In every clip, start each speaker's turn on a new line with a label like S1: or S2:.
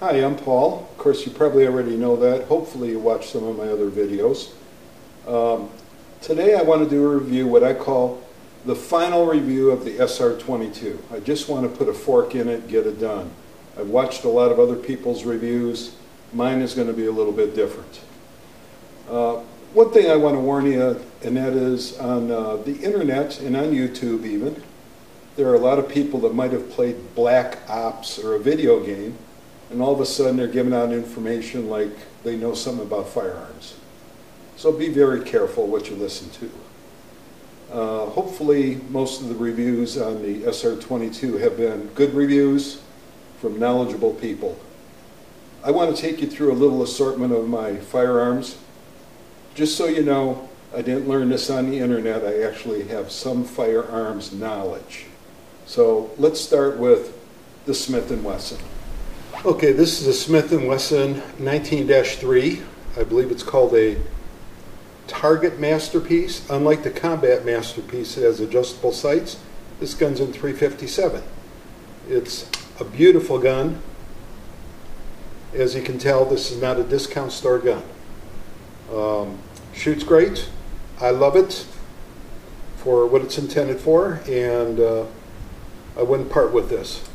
S1: Hi, I'm Paul. Of course, you probably already know that. Hopefully you watched some of my other videos. Um, today I want to do a review, what I call the final review of the SR22. I just want to put a fork in it, get it done. I've watched a lot of other people's reviews. Mine is going to be a little bit different. Uh, one thing I want to warn you, and that is on uh, the internet and on YouTube even, there are a lot of people that might have played Black Ops or a video game, and all of a sudden they're giving out information like they know something about firearms. So be very careful what you listen to. Uh, hopefully most of the reviews on the SR22 have been good reviews from knowledgeable people. I want to take you through a little assortment of my firearms. Just so you know, I didn't learn this on the internet. I actually have some firearms knowledge. So let's start with the Smith & Wesson. Okay, this is a Smith & Wesson 19-3. I believe it's called a Target Masterpiece. Unlike the Combat Masterpiece, it has adjustable sights. This gun's in 357. It's a beautiful gun. As you can tell, this is not a discount store gun. Um, shoots great. I love it for what it's intended for, and uh, I wouldn't part with this.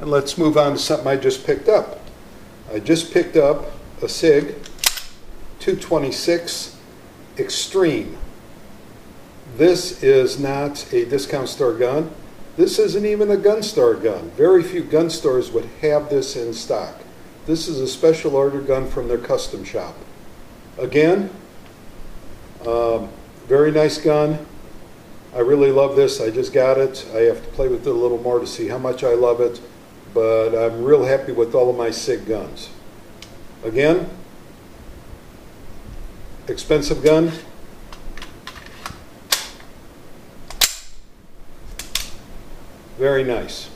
S1: And let's move on to something I just picked up. I just picked up a SIG 226 Extreme. This is not a discount store gun. This isn't even a gun store gun. Very few gun stores would have this in stock. This is a special order gun from their custom shop. Again, um, very nice gun. I really love this. I just got it. I have to play with it a little more to see how much I love it. But I'm real happy with all of my SIG guns. Again, expensive gun. Very nice.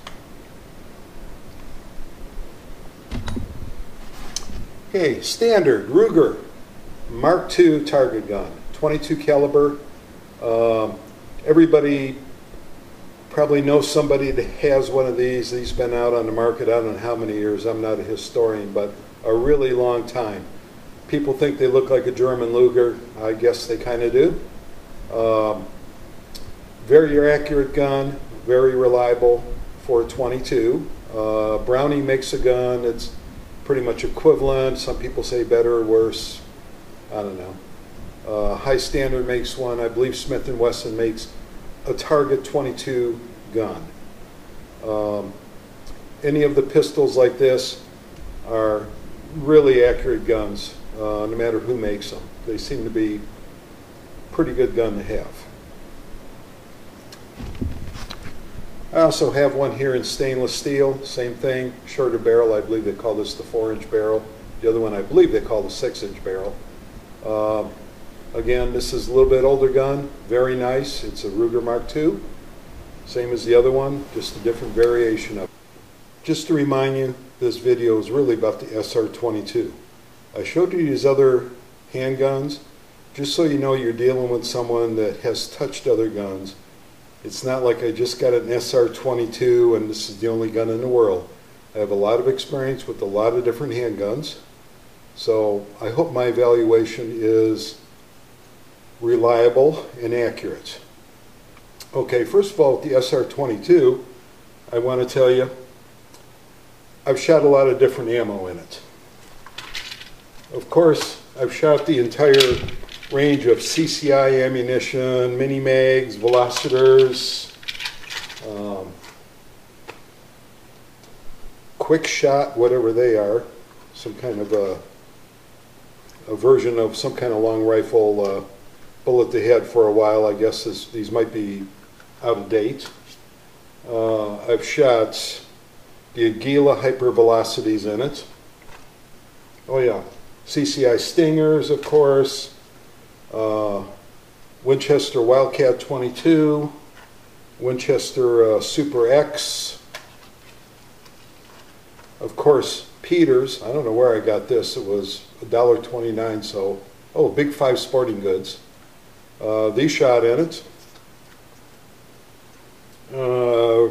S1: Okay, standard Ruger Mark II target gun. 22 caliber. Um, everybody probably know somebody that has one of these. These been out on the market I don't know how many years. I'm not a historian, but a really long time. People think they look like a German Luger. I guess they kind of do. Um, very accurate gun, very reliable for 22. Uh, Browning makes a gun. It's pretty much equivalent. Some people say better or worse. I don't know. Uh, High Standard makes one. I believe Smith & Wesson makes a Target 22 gun. Um, any of the pistols like this are really accurate guns, uh, no matter who makes them. They seem to be pretty good gun to have. I also have one here in stainless steel, same thing, shorter barrel. I believe they call this the 4-inch barrel. The other one I believe they call the 6-inch barrel. Uh, Again, this is a little bit older gun, very nice. It's a Ruger Mark II, same as the other one, just a different variation of it. Just to remind you, this video is really about the SR22. I showed you these other handguns, just so you know you're dealing with someone that has touched other guns. It's not like I just got an SR22 and this is the only gun in the world. I have a lot of experience with a lot of different handguns. So I hope my evaluation is reliable, and accurate. Okay, first of all, with the SR22, I want to tell you, I've shot a lot of different ammo in it. Of course, I've shot the entire range of CCI ammunition, mini mags, velocitors, um, quick shot, whatever they are, some kind of a, a version of some kind of long rifle uh, bullet they had for a while. I guess these might be out of date. Uh, I've shot the Aguila hypervelocities in it. Oh yeah, CCI Stingers, of course. Uh, Winchester Wildcat 22. Winchester uh, Super X. Of course, Peters. I don't know where I got this. It was $1.29, so... Oh, Big Five Sporting Goods. Uh, shot in it. Uh,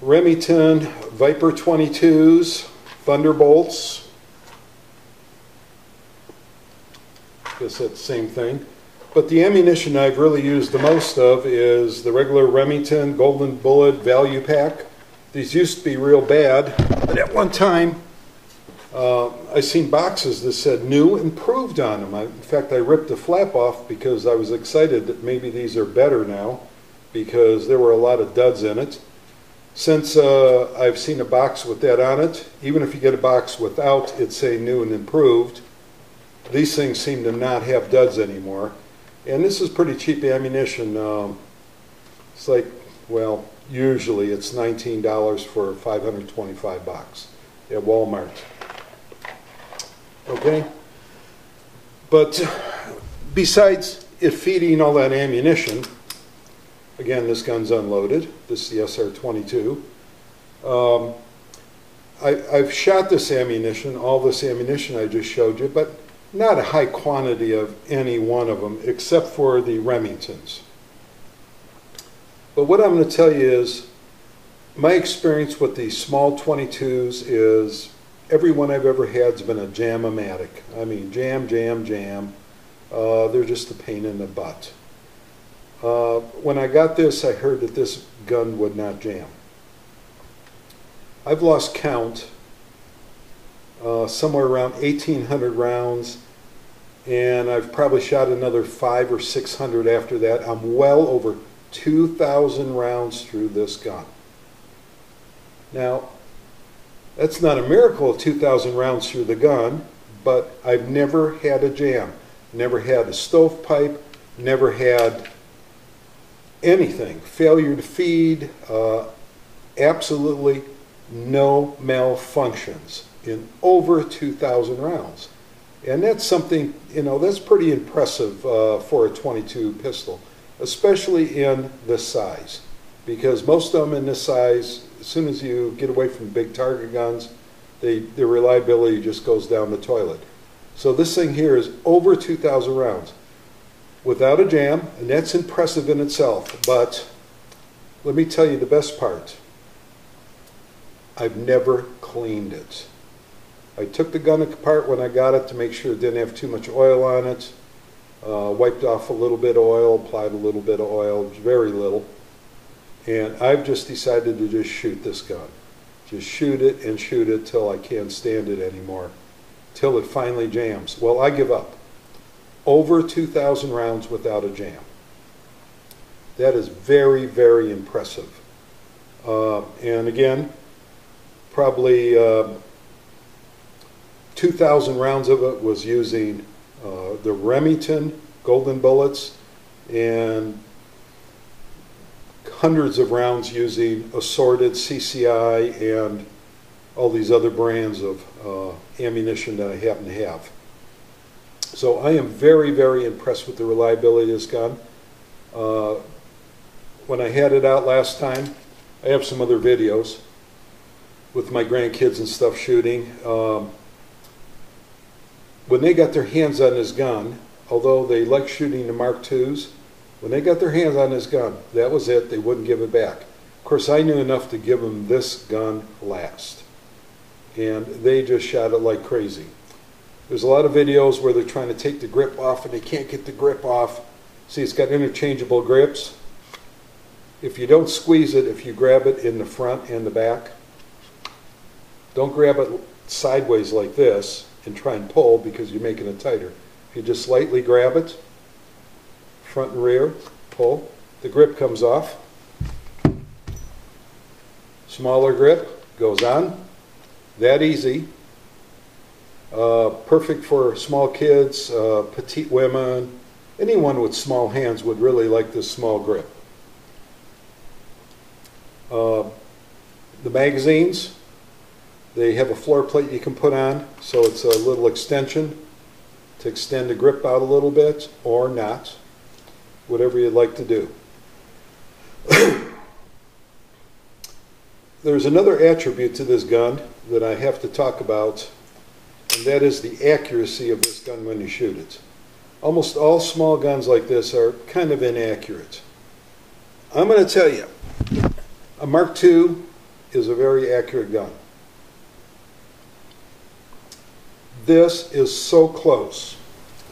S1: Remington Viper 22s, Thunderbolts. Guess that's the same thing. But the ammunition I've really used the most of is the regular Remington Golden Bullet Value Pack. These used to be real bad, but at one time uh, I seen boxes that said new improved on them. I, in fact, I ripped the flap off because I was excited that maybe these are better now because there were a lot of duds in it. Since uh, I've seen a box with that on it, even if you get a box without it saying new and improved, these things seem to not have duds anymore. And this is pretty cheap ammunition. Um, it's like, well, usually it's $19 for 525 box at Walmart. Okay? But besides it feeding all that ammunition, again, this gun's unloaded. This is the SR-22. Um, I, I've shot this ammunition, all this ammunition I just showed you, but not a high quantity of any one of them, except for the Remingtons. But what I'm going to tell you is, my experience with the small 22s is every one I've ever had has been a jam-o-matic. I mean, jam, jam, jam. Uh, they're just a pain in the butt. Uh, when I got this, I heard that this gun would not jam. I've lost count uh, somewhere around 1,800 rounds, and I've probably shot another five or 600 after that. I'm well over 2,000 rounds through this gun. Now, that's not a miracle of 2,000 rounds through the gun, but I've never had a jam. Never had a stovepipe, never had anything. Failure to feed, uh, absolutely no malfunctions in over 2,000 rounds. And that's something, you know, that's pretty impressive uh, for a 22 pistol, especially in this size. Because most of them in this size, as soon as you get away from big target guns, they, the reliability just goes down the toilet. So this thing here is over 2,000 rounds without a jam, and that's impressive in itself. But let me tell you the best part. I've never cleaned it. I took the gun apart when I got it to make sure it didn't have too much oil on it. Uh, wiped off a little bit of oil, applied a little bit of oil, very little. And I've just decided to just shoot this gun. Just shoot it and shoot it till I can't stand it anymore. Till it finally jams. Well, I give up. Over 2,000 rounds without a jam. That is very, very impressive. Uh, and again, probably uh, 2,000 rounds of it was using uh, the Remington Golden Bullets and hundreds of rounds using assorted CCI and all these other brands of uh, ammunition that I happen to have. So I am very, very impressed with the reliability of this gun. Uh, when I had it out last time, I have some other videos with my grandkids and stuff shooting. Um, when they got their hands on this gun, although they like shooting the Mark IIs, when they got their hands on this gun, that was it. They wouldn't give it back. Of course, I knew enough to give them this gun last. And they just shot it like crazy. There's a lot of videos where they're trying to take the grip off and they can't get the grip off. See, it's got interchangeable grips. If you don't squeeze it, if you grab it in the front and the back, don't grab it sideways like this and try and pull because you're making it tighter. If you just slightly grab it, front and rear, pull, the grip comes off. Smaller grip goes on. That easy. Uh, perfect for small kids, uh, petite women, anyone with small hands would really like this small grip. Uh, the magazines, they have a floor plate you can put on, so it's a little extension to extend the grip out a little bit, or not, whatever you'd like to do. There's another attribute to this gun that I have to talk about, and that is the accuracy of this gun when you shoot it. Almost all small guns like this are kind of inaccurate. I'm going to tell you, a Mark II is a very accurate gun. This is so close.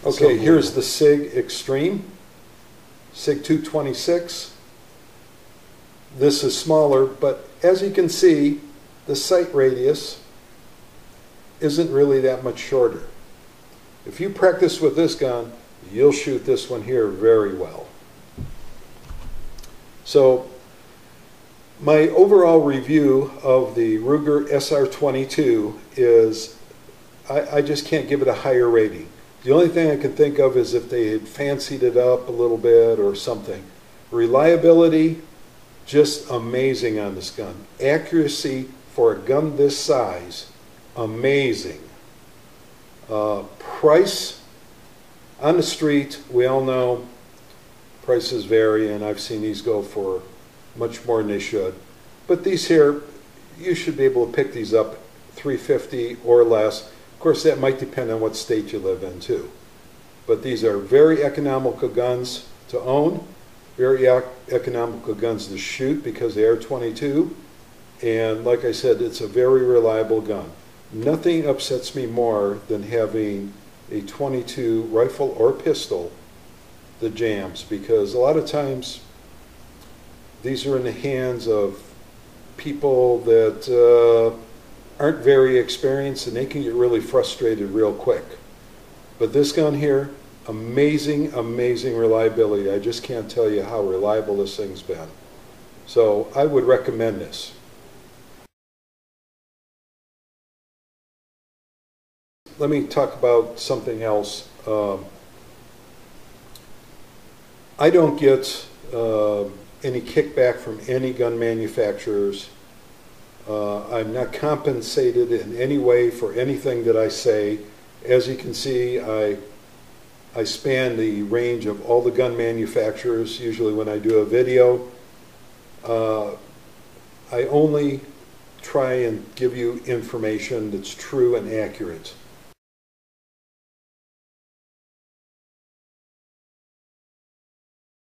S1: Okay, here's the SIG Extreme, SIG 226. This is smaller, but as you can see, the sight radius isn't really that much shorter. If you practice with this gun, you'll shoot this one here very well. So my overall review of the Ruger SR22 is I, I, just can't give it a higher rating. The only thing I can think of is if they had fancied it up a little bit or something. Reliability, just amazing on this gun. Accuracy for a gun this size, amazing. Uh, price, on the street, we all know prices vary, and I've seen these go for much more than they should. But these here, you should be able to pick these up 350 or less. Course, that might depend on what state you live in too. But these are very economical guns to own, very economical guns to shoot because they are 22. And like I said, it's a very reliable gun. Nothing upsets me more than having a 22 rifle or pistol that jams because a lot of times these are in the hands of people that uh, aren't very experienced and they can get really frustrated real quick. But this gun here, amazing, amazing reliability. I just can't tell you how reliable this thing's been. So I would recommend this. Let me talk about something else. Um, I don't get uh, any kickback from any gun manufacturers. Uh, I'm not compensated in any way for anything that I say. As you can see, I, I span the range of all the gun manufacturers, usually when I do a video. Uh, I only try and give you information that's true and accurate.